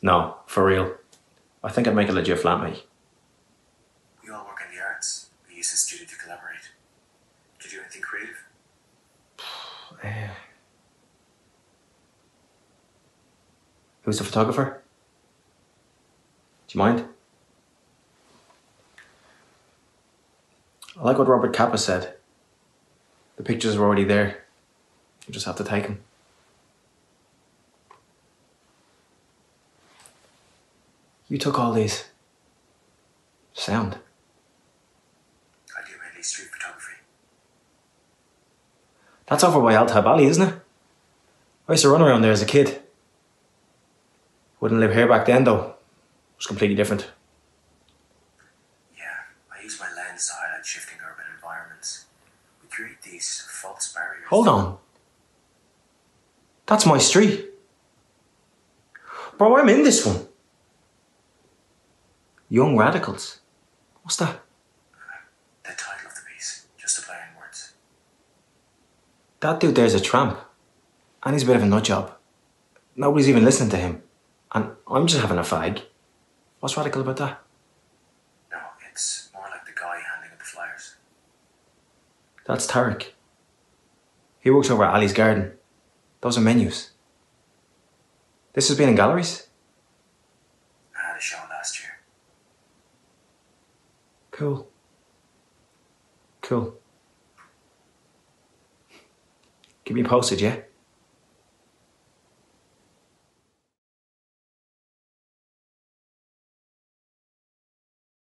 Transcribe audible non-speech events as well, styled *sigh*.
No, for real. I think I'd make a legit flatmate. We all work in the arts. We use the studio to collaborate. Do you do anything creative? *sighs* Eh. Who's the photographer? Do you mind? I like what Robert Capa said. The pictures are already there. You just have to take them. You took all these. Sound. I do mainly street photography. That's over by Altab Ali, isn't it? I used to run around there as a kid. Wouldn't live here back then, though. It was completely different. Yeah, I use my lens to highlight shifting urban environments. We create these false barriers. Hold on. That's my street. Bro, I'm in this one. Young Radicals. What's that? The title of the piece, just a play on words. That dude there's a tramp. And he's a bit of a nut job. Nobody's even listening to him. And I'm just having a fag. What's radical about that? No, it's more like the guy handing out the flyers. That's Tarek. He works over at Ali's garden. Those are menus. This has been in galleries? I had a show last year. Cool. Cool. Keep me posted, yeah?